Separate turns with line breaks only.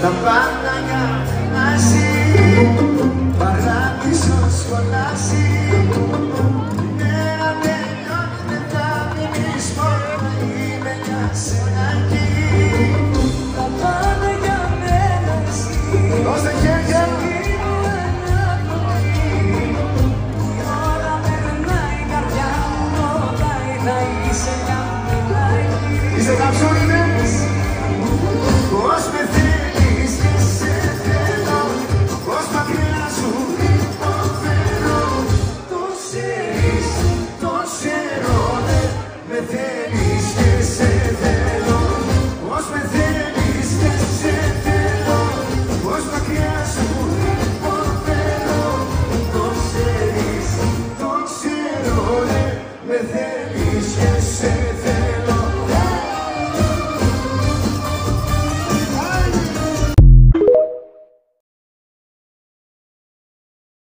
τα πάντα για φυλάζει παράδεισος φωνάζει μέρα τελειώνει δεν θα μείνεις μόνο να είμαι τα πάντα για μένα Όλα είσαι με θέλεις και